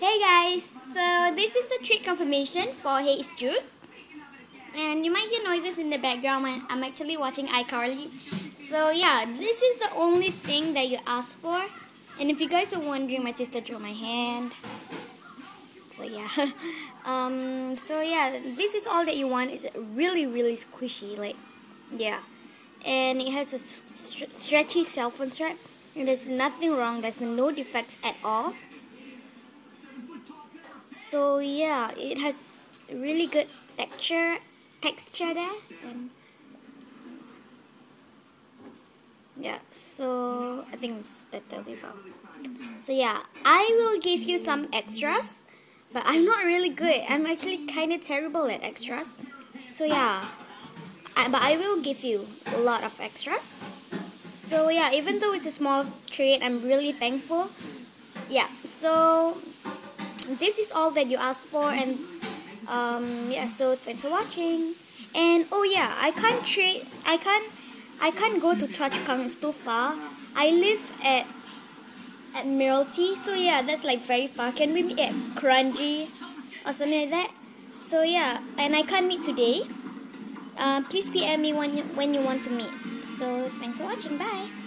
Hey guys, so this is a trade confirmation for HeyItsDrus. And you might hear noises in the background when I'm actually watching iCarly. So yeah, this is the only thing that you asked for. And if you guys are wondering, my sister drew my hand. So yeah. um, so yeah, this is all that you want. It's really, really squishy. Like, yeah. And it has a stretchy cell phone strap. And there's nothing wrong. There's no defects at all so yeah it has really good texture texture there and yeah so I think it's better without. So yeah I will give you some extras but I'm not really good. I'm actually kinda terrible at extras. So yeah I, but I will give you a lot of extras. So yeah even though it's a small treat I'm really thankful. Yeah so this is all that you asked for and um, yeah so thanks for watching. And oh yeah I can't trade I can't I can't go to Choa Chu Kang it's too far. I live at Admiralty so yeah that's like very far. Can we meet at Kranji or something like that? So yeah and I can't meet today. Uh, please PM me when you, when you want to meet. So thanks for watching. Bye